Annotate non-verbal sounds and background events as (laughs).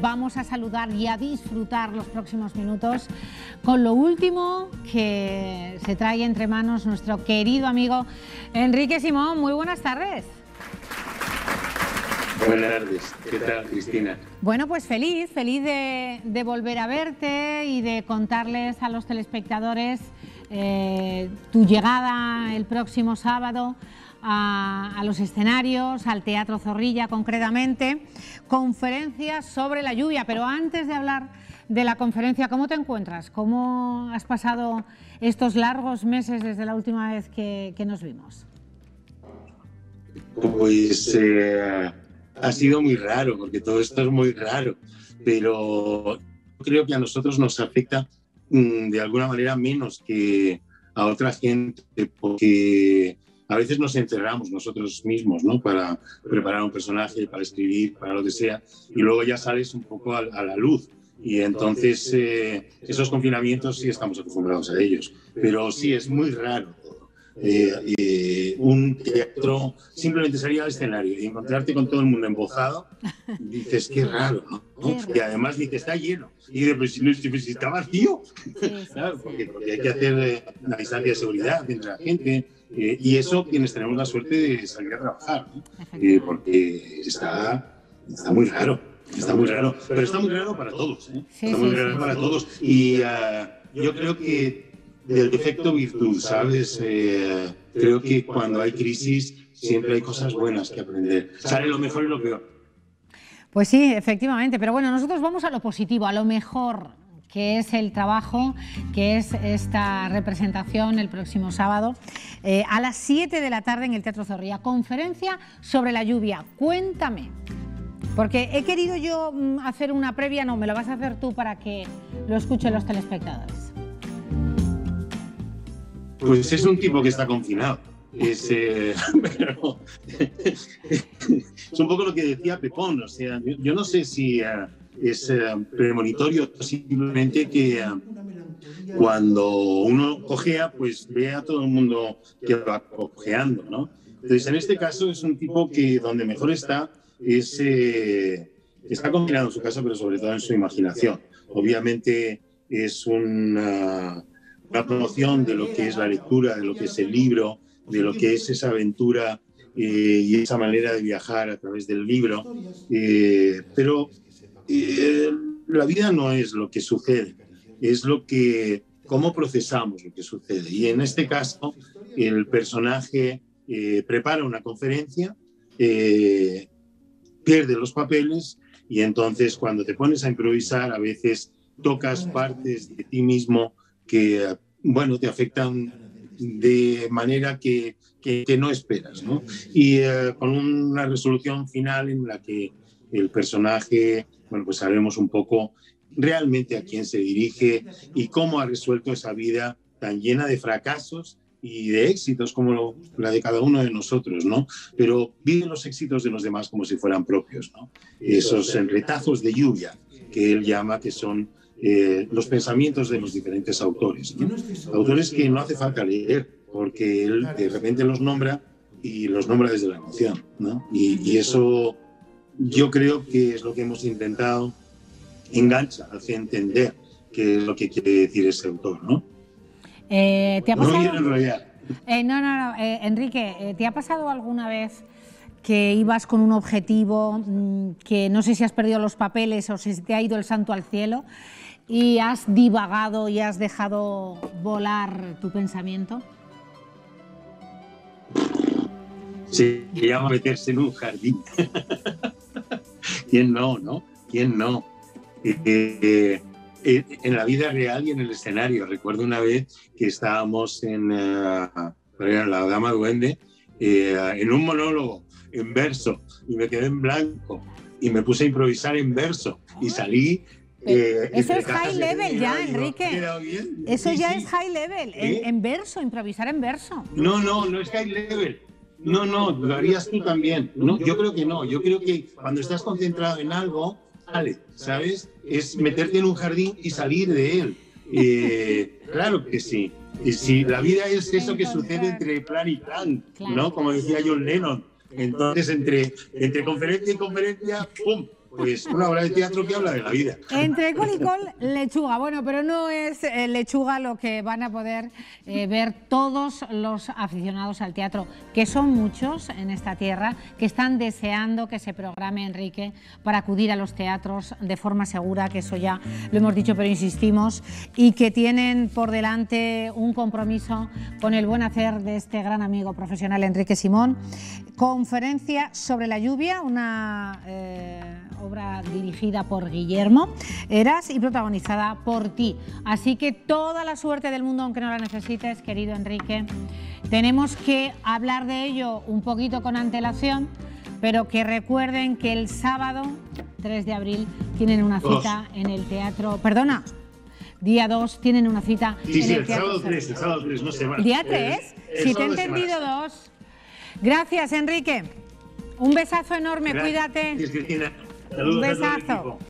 vamos a saludar y a disfrutar los próximos minutos con lo último que se trae entre manos nuestro querido amigo Enrique Simón. Muy buenas tardes. Buenas tardes, ¿qué tal Cristina? Bueno, pues feliz, feliz de, volver a verte y de contarles a los telespectadores eh, tu llegada el próximo sábado a, los escenarios, al Teatro Zorrilla concretamente, conferencia sobre la lluvia. Pero antes de hablar de la conferencia, ¿cómo te encuentras? ¿Cómo has pasado estos largos meses desde la última vez que, nos vimos? Pues eh, ha sido muy raro, porque todo esto es muy raro, pero creo que a nosotros nos afecta de alguna manera menos que a otra gente, porque a veces nos encerramos nosotros mismos, ¿no? Para preparar un personaje, para escribir, para lo que sea, y luego ya sales un poco a, la luz. Y entonces eh, esos confinamientos sí estamos acostumbrados a ellos. Pero sí, es muy raro eh, eh, un teatro, simplemente salir al escenario y encontrarte con todo el mundo embozado, (laughs) dices, qué raro, ¿no? Y además dices, está lleno. Y dices, pues, si, pues, está vacío. (laughs) claro, porque, hay que hacer una distancia de seguridad entre la gente, eh, y eso quienes tenemos la suerte de salir a trabajar, eh, porque está, está muy raro, está muy raro, pero está muy raro para todos, ¿eh? está muy raro para todos. Y ah, yo creo que del defecto virtud, ¿sabes? creo que cuando hay crisis siempre hay cosas buenas que aprender. Sale lo mejor y lo peor. Pues sí, efectivamente, pero bueno, nosotros vamos a lo positivo, a lo mejor que es el trabajo, que es esta representación el próximo sábado eh, a las 7 de la tarde en el Teatro Zorrilla. Conferencia sobre la lluvia. Cuéntame. Porque he querido yo mm, hacer una previa, no, me lo vas a hacer tú para que lo escuchen los telespectadores. Pues es un tipo que está confinado. Es, eh, (laughs) es un poco lo que decía Pepón, o sea, yo, no sé si... Eh, es eh, premonitorio simplemente que eh, cuando uno cojea, pues ve a todo el mundo que va cojeando, ¿no? Entonces, en este caso es un tipo que donde mejor está es, está combinado en su casa, pero sobre todo en su imaginación. Obviamente es una, una, promoción de lo que es la lectura, de lo que es el libro, de lo que es esa aventura y esa manera de viajar a través del libro. pero eh, la vida no es lo que sucede, es lo que, cómo procesamos lo que sucede. Y en este caso, el personaje eh, prepara una conferencia, eh, pierde los papeles y entonces cuando te pones a improvisar a veces tocas partes de ti mismo que, bueno, te afectan de manera que, que, que no esperas, ¿no? Y con una resolución final en la que el personaje bueno, pues sabemos un poco realmente a quién se dirige y cómo ha resuelto esa vida tan llena de fracasos y de éxitos como la de cada uno de nosotros, ¿no? Pero vive los éxitos de los demás como si fueran propios, ¿no? Esos retazos de lluvia que él llama que son eh, los pensamientos de los diferentes autores, ¿no? Autores que no hace falta leer, porque él de repente los nombra y los nombra desde la emoción, ¿no? Y, y eso yo creo que es lo que hemos intentado, engancha, hace entender qué es lo que quiere decir ese autor, ¿no? Eh, ¿te ha pasado... No eh, no, no. Eh, Enrique, ¿te ha pasado alguna vez que ibas con un objetivo, mm, que no sé si has perdido los papeles o si te ha ido el santo al cielo y has divagado y has dejado volar tu pensamiento? Sí, llama meterse en un jardín. (laughs) ¿Quién no, no? ¿Quién no? Eh, eh, en la vida real y en el escenario. Recuerdo una vez que estábamos en uh, la Dama Duende, en un monólogo en verso, y me quedé en blanco, y me puse a improvisar en verso, y salí eso es high level ya, Enrique. Eso ya es high level, en, verso, improvisar en verso. No, no, no es high level. No, no, lo harías tú también. No, yo creo que no. Yo creo que cuando estás concentrado en algo, sale, ¿sabes? Es meterte en un jardín y salir de él. Eh, (laughs) claro que sí. Y si la vida es eso que sucede entre plan y plan, ¿no? Como decía John Lennon. Entonces, entre, entre conferencia y conferencia, ¡pum! Pues una obra de teatro que habla de la vida. Entre col y col, lechuga. Bueno, pero no es eh, lechuga lo que van a poder eh, ver todos los aficionados al teatro, que son muchos en esta tierra, que están deseando que se programe Enrique para acudir a los teatros de forma segura, que eso ya lo hemos dicho, pero insistimos, y que tienen por delante un compromiso con el buen hacer de este gran amigo profesional Enrique Simón. Conferencia sobre la lluvia, una eh, obra dirigida por Guillermo Eras y protagonizada por ti. Así que toda la suerte del mundo, aunque no la necesites, querido Enrique. Tenemos que hablar de ello un poquito con antelación, pero que recuerden que el sábado 3 de abril tienen una cita en el teatro. Perdona, día 2 tienen una cita Sí, en sí, el el sábado 3, el sábado 3, no se va. ¿Día 3? El- el Si te he entendido Semana dos. Gracias, Enrique. Un besazo enorme, Santa. cuídate. Gracias, Cristina. Un Saludos a todo el besazo. equipo.